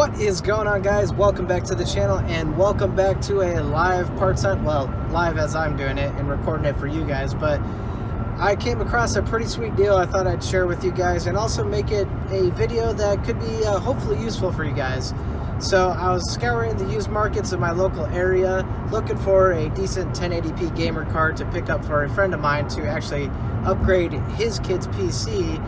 What is going on guys? Welcome back to the channel and welcome back to a live parts hunt. Well, live as I'm doing it and recording it for you guys, but I came across a pretty sweet deal I thought I'd share with you guys and also make it a video that could be uh, hopefully useful for you guys. So I was scouring the used markets in my local area looking for a decent 1080p gamer card to pick up for a friend of mine to actually upgrade his kid's PC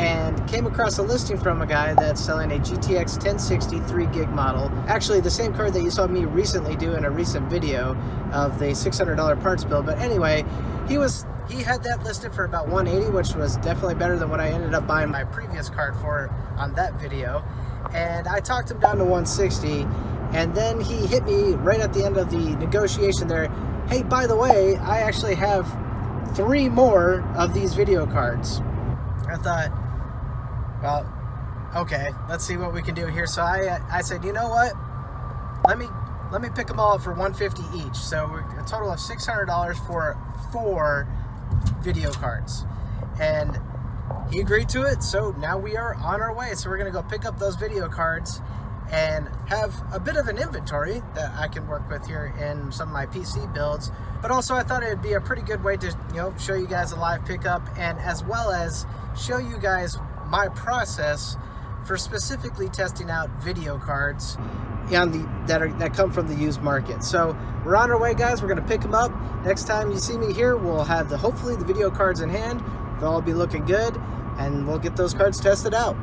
and came across a listing from a guy that's selling a GTX 1060 3 gig model. Actually, the same card that you saw me recently do in a recent video of the $600 parts bill. But anyway, he was he had that listed for about 180, which was definitely better than what I ended up buying my previous card for on that video. And I talked him down to 160, and then he hit me right at the end of the negotiation there. Hey, by the way, I actually have three more of these video cards. I thought, well, okay, let's see what we can do here. So I, I said, you know what? Let me let me pick them all up for 150 each. So a total of $600 for four video cards. And he agreed to it. So now we are on our way. So we're gonna go pick up those video cards and have a bit of an inventory that I can work with here in some of my PC builds. But also I thought it'd be a pretty good way to, you know, show you guys a live pickup and as well as show you guys my process for specifically testing out video cards on the that are that come from the used market. So we're on our way, guys. We're gonna pick them up. Next time you see me here, we'll have the hopefully the video cards in hand. They'll all be looking good, and we'll get those cards tested out.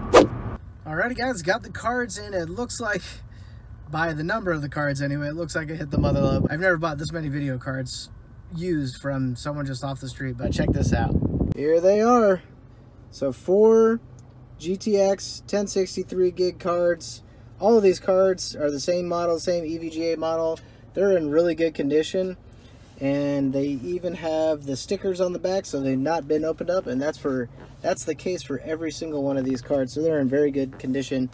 Alrighty, guys, got the cards in. It looks like by the number of the cards anyway, it looks like I hit the mother love. I've never bought this many video cards used from someone just off the street, but check this out. Here they are. So four GTX 1060 3 gig cards. All of these cards are the same model, same EVGA model. They're in really good condition. And they even have the stickers on the back, so they've not been opened up. And that's for that's the case for every single one of these cards. So they're in very good condition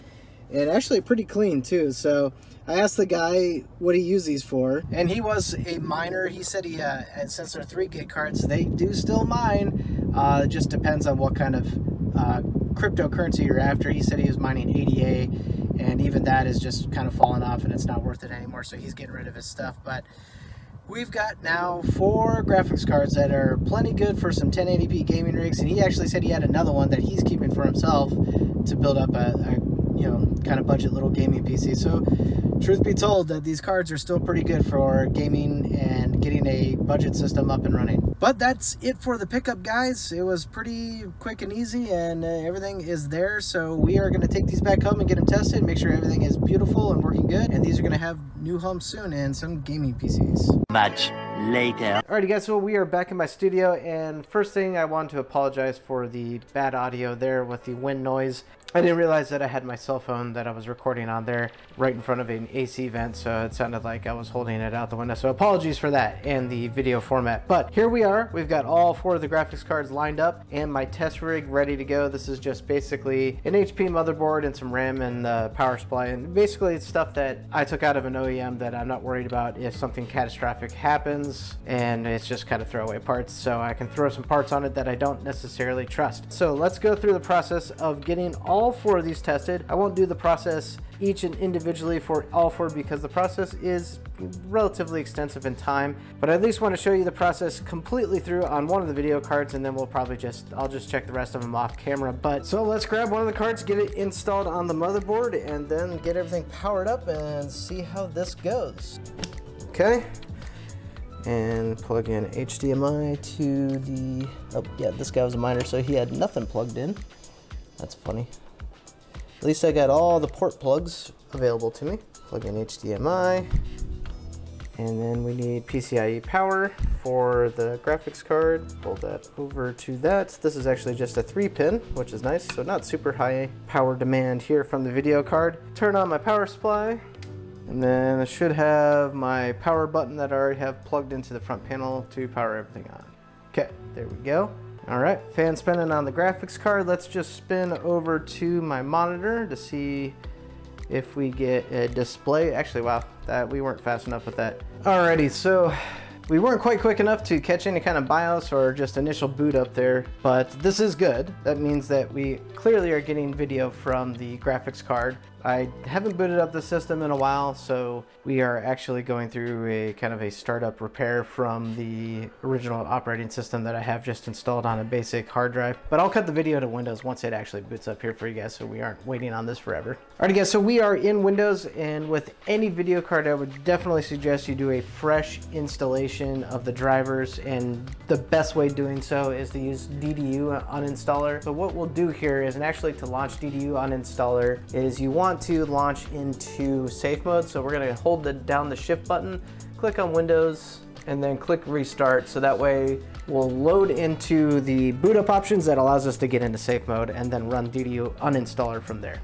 and actually pretty clean too. So I asked the guy what he used these for, and he was a miner. He said he, uh, and since they're three gig cards, they do still mine. Uh, it just depends on what kind of uh, cryptocurrency you're after. He said he was mining ADA, and even that is just kind of falling off, and it's not worth it anymore. So he's getting rid of his stuff, but. We've got now four graphics cards that are plenty good for some 1080p gaming rigs, and he actually said he had another one that he's keeping for himself to build up a, a you know, kind of budget little gaming PC. So, truth be told, that these cards are still pretty good for gaming and getting a budget system up and running. But that's it for the pickup, guys. It was pretty quick and easy, and uh, everything is there. So we are going to take these back home and get them tested, make sure everything is beautiful and working good. And these are going to have new homes soon and some gaming PCs. Much later. Alrighty guys, so we are back in my studio and first thing I want to apologize for the bad audio there with the wind noise. I didn't realize that I had my cell phone that I was recording on there right in front of an AC vent, so it sounded like I was holding it out the window. So apologies for that and the video format. But here we are. We've got all four of the graphics cards lined up and my test rig ready to go. This is just basically an HP motherboard and some RAM and uh, power supply. And basically it's stuff that I took out of an OEM that I'm not worried about if something catastrophic happens and it's just kind of throwaway parts. So I can throw some parts on it that I don't necessarily trust. So let's go through the process of getting all four of these tested. I won't do the process each and individually for all four because the process is relatively extensive in time, but I at least want to show you the process completely through on one of the video cards and then we'll probably just, I'll just check the rest of them off camera. But so let's grab one of the cards, get it installed on the motherboard and then get everything powered up and see how this goes. Okay, and plug in HDMI to the, oh yeah, this guy was a miner, so he had nothing plugged in. That's funny. At least I got all the port plugs available to me. Plug in HDMI. And then we need PCIe power for the graphics card. Pull that over to that. This is actually just a three pin, which is nice. So not super high power demand here from the video card. Turn on my power supply. And then I should have my power button that I already have plugged into the front panel to power everything on. Okay, there we go. All right, fan spinning on the graphics card. Let's just spin over to my monitor to see if we get a display. Actually, wow, that we weren't fast enough with that. Alrighty, so we weren't quite quick enough to catch any kind of BIOS or just initial boot up there, but this is good. That means that we clearly are getting video from the graphics card. I haven't booted up the system in a while, so we are actually going through a kind of a startup repair from the original operating system that I have just installed on a basic hard drive. But I'll cut the video to Windows once it actually boots up here for you guys, so we aren't waiting on this forever. Alrighty guys, so we are in Windows, and with any video card, I would definitely suggest you do a fresh installation of the drivers, and the best way doing so is to use DDU uninstaller. So what we'll do here is, and actually to launch DDU uninstaller, is you want to launch into safe mode. So we're gonna hold the, down the shift button, click on Windows, and then click restart. So that way we'll load into the boot up options that allows us to get into safe mode and then run DDU uninstaller from there.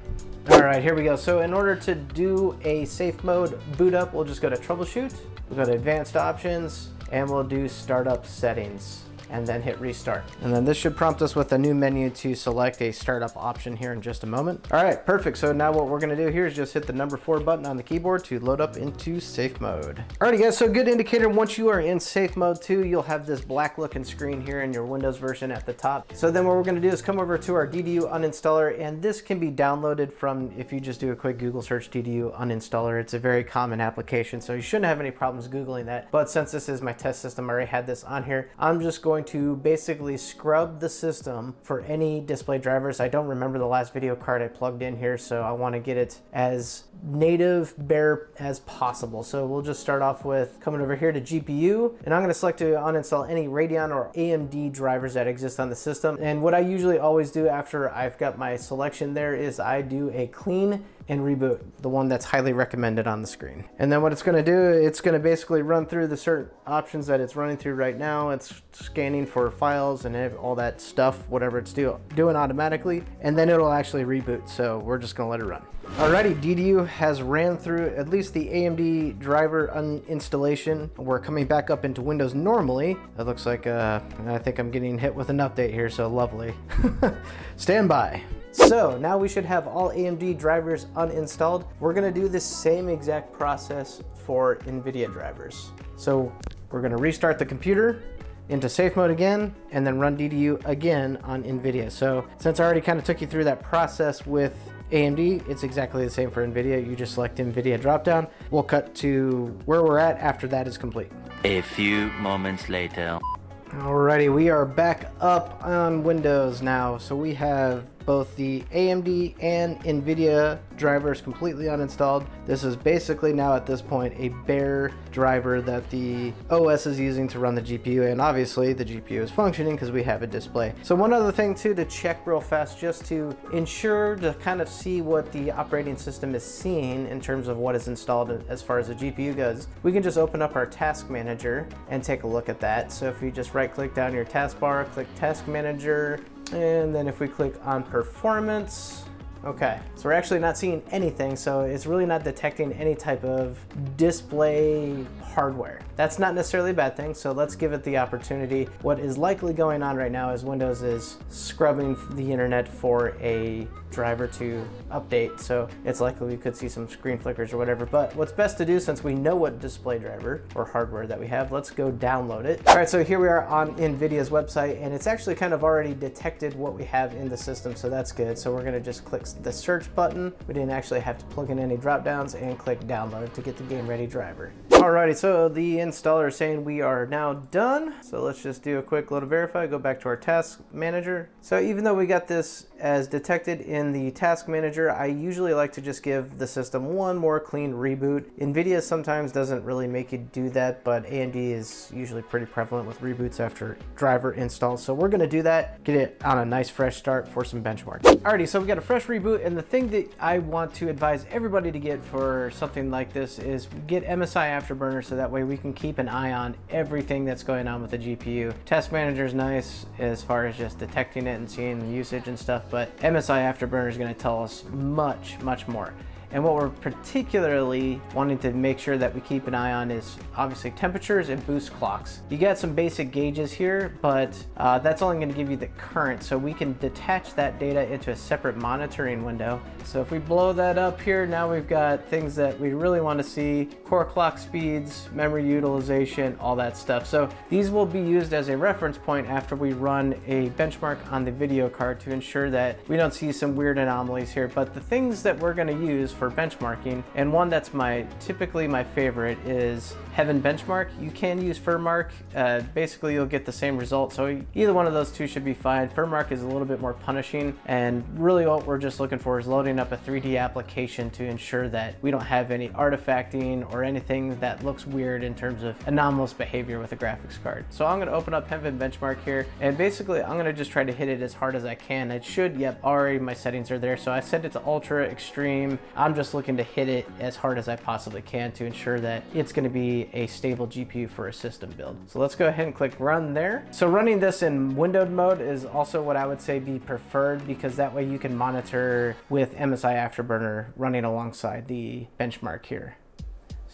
All right, here we go. So in order to do a safe mode boot up, we'll just go to troubleshoot, we'll go to advanced options, and we'll do startup settings and then hit restart. And then this should prompt us with a new menu to select a startup option here in just a moment. All right, perfect. So now what we're gonna do here is just hit the number four button on the keyboard to load up into safe mode. Alrighty guys, so good indicator, once you are in safe mode too, you'll have this black looking screen here in your Windows version at the top. So then what we're gonna do is come over to our DDU uninstaller and this can be downloaded from, if you just do a quick Google search DDU uninstaller, it's a very common application. So you shouldn't have any problems Googling that. But since this is my test system, I already had this on here, I'm just going going to basically scrub the system for any display drivers. I don't remember the last video card I plugged in here, so I want to get it as native bare as possible. So we'll just start off with coming over here to GPU, and I'm going to select to uninstall any Radeon or AMD drivers that exist on the system. And what I usually always do after I've got my selection there is I do a clean and reboot, the one that's highly recommended on the screen. And then what it's gonna do, it's gonna basically run through the certain options that it's running through right now. It's scanning for files and all that stuff, whatever it's do, doing automatically, and then it'll actually reboot. So we're just gonna let it run. Alrighty, DDU has ran through at least the AMD driver installation. We're coming back up into Windows normally. It looks like, uh, I think I'm getting hit with an update here, so lovely. Stand by. So now we should have all AMD drivers uninstalled. We're gonna do the same exact process for NVIDIA drivers. So we're gonna restart the computer into safe mode again, and then run DDU again on NVIDIA. So since I already kind of took you through that process with AMD, it's exactly the same for NVIDIA. You just select NVIDIA dropdown. We'll cut to where we're at after that is complete. A few moments later. Alrighty, we are back up on Windows now. So we have both the AMD and NVIDIA drivers completely uninstalled. This is basically now at this point a bare driver that the OS is using to run the GPU and obviously the GPU is functioning because we have a display. So one other thing too to check real fast just to ensure to kind of see what the operating system is seeing in terms of what is installed as far as the GPU goes, we can just open up our task manager and take a look at that. So if you just right click down your taskbar, click task manager, and then if we click on performance, Okay, so we're actually not seeing anything, so it's really not detecting any type of display hardware. That's not necessarily a bad thing, so let's give it the opportunity. What is likely going on right now is Windows is scrubbing the internet for a driver to update, so it's likely we could see some screen flickers or whatever, but what's best to do since we know what display driver or hardware that we have, let's go download it. All right, so here we are on NVIDIA's website, and it's actually kind of already detected what we have in the system, so that's good. So we're gonna just click the search button. We didn't actually have to plug in any drop downs and click download to get the game ready driver. Alrighty, so the installer is saying we are now done. So let's just do a quick little verify, go back to our task manager. So even though we got this as detected in the task manager, I usually like to just give the system one more clean reboot. NVIDIA sometimes doesn't really make you do that, but AMD is usually pretty prevalent with reboots after driver install. So we're gonna do that, get it on a nice fresh start for some benchmarks. Alrighty, so we got a fresh reboot, and the thing that I want to advise everybody to get for something like this is get MSI Afterburner so that way we can keep an eye on everything that's going on with the GPU. Task Manager is nice as far as just detecting it and seeing the usage and stuff, but MSI Afterburner is going to tell us much, much more. And what we're particularly wanting to make sure that we keep an eye on is obviously temperatures and boost clocks. You got some basic gauges here, but uh, that's only gonna give you the current. So we can detach that data into a separate monitoring window. So if we blow that up here, now we've got things that we really wanna see, core clock speeds, memory utilization, all that stuff. So these will be used as a reference point after we run a benchmark on the video card to ensure that we don't see some weird anomalies here. But the things that we're gonna use for benchmarking, and one that's my typically my favorite is Heaven Benchmark. You can use Furmark. Uh, basically, you'll get the same result. So either one of those two should be fine. Furmark is a little bit more punishing. And really what we're just looking for is loading up a 3D application to ensure that we don't have any artifacting or anything that looks weird in terms of anomalous behavior with a graphics card. So I'm gonna open up Heaven Benchmark here. And basically, I'm gonna just try to hit it as hard as I can. It should, yep, already my settings are there. So I set it to Ultra Extreme. I'm just looking to hit it as hard as I possibly can to ensure that it's gonna be a stable GPU for a system build. So let's go ahead and click run there. So running this in windowed mode is also what I would say be preferred because that way you can monitor with MSI Afterburner running alongside the benchmark here.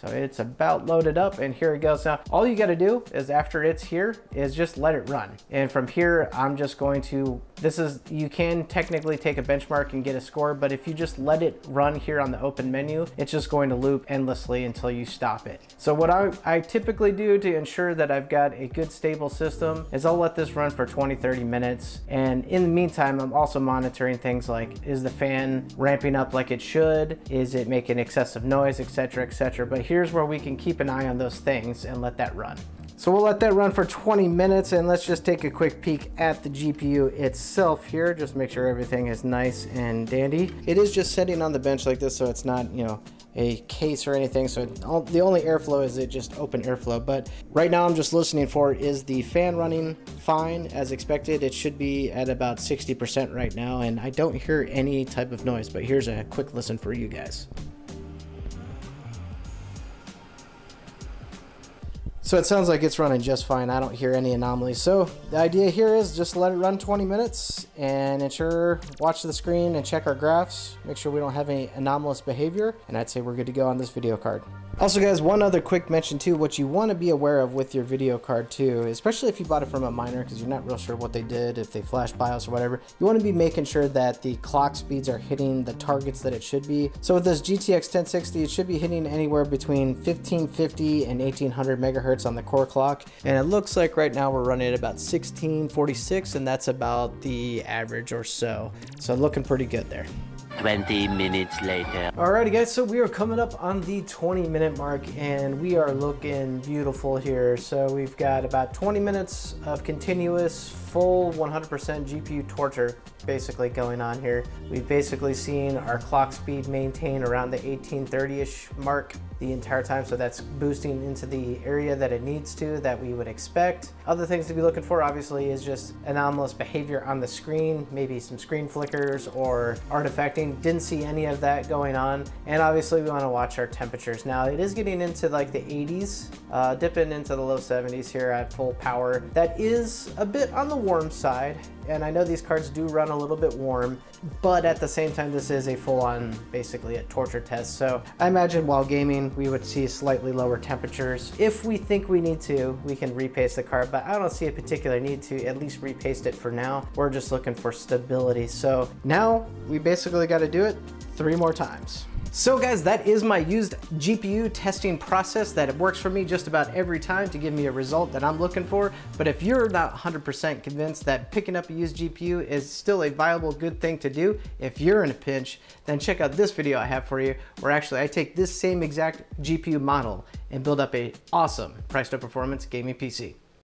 So it's about loaded up and here it goes. Now, all you gotta do is after it's here is just let it run. And from here, I'm just going to, this is, you can technically take a benchmark and get a score, but if you just let it run here on the open menu, it's just going to loop endlessly until you stop it. So what I, I typically do to ensure that I've got a good stable system is I'll let this run for 20, 30 minutes. And in the meantime, I'm also monitoring things like, is the fan ramping up like it should? Is it making excessive noise, etc., etc. But here's where we can keep an eye on those things and let that run. So we'll let that run for 20 minutes and let's just take a quick peek at the GPU itself here. Just make sure everything is nice and dandy. It is just sitting on the bench like this so it's not, you know, a case or anything. So the only airflow is it just open airflow. But right now I'm just listening for is the fan running fine as expected. It should be at about 60% right now and I don't hear any type of noise, but here's a quick listen for you guys. So it sounds like it's running just fine. I don't hear any anomalies. So the idea here is just let it run 20 minutes and ensure, watch the screen and check our graphs. Make sure we don't have any anomalous behavior. And I'd say we're good to go on this video card. Also guys, one other quick mention too, what you want to be aware of with your video card too, especially if you bought it from a miner because you're not real sure what they did, if they flash BIOS or whatever, you want to be making sure that the clock speeds are hitting the targets that it should be. So with this GTX 1060, it should be hitting anywhere between 1550 and 1800 megahertz on the core clock. And it looks like right now we're running at about 1646 and that's about the average or so. So looking pretty good there. 20 minutes later. Alrighty guys, so we are coming up on the 20 minute mark and we are looking beautiful here. So we've got about 20 minutes of continuous full 100% GPU torture basically going on here. We've basically seen our clock speed maintain around the 1830-ish mark the entire time, so that's boosting into the area that it needs to, that we would expect. Other things to be looking for, obviously, is just anomalous behavior on the screen, maybe some screen flickers or artifacting. Didn't see any of that going on. And obviously, we want to watch our temperatures. Now, it is getting into like the 80s, uh, dipping into the low 70s here at full power. That is a bit on the warm side and I know these cards do run a little bit warm, but at the same time, this is a full-on, basically a torture test. So I imagine while gaming, we would see slightly lower temperatures. If we think we need to, we can repaste the card, but I don't see a particular need to at least repaste it for now. We're just looking for stability. So now we basically got to do it three more times. So guys, that is my used GPU testing process that it works for me just about every time to give me a result that I'm looking for. But if you're not 100% convinced that picking up a used GPU is still a viable good thing to do, if you're in a pinch, then check out this video I have for you where actually I take this same exact GPU model and build up a awesome price to performance gaming PC.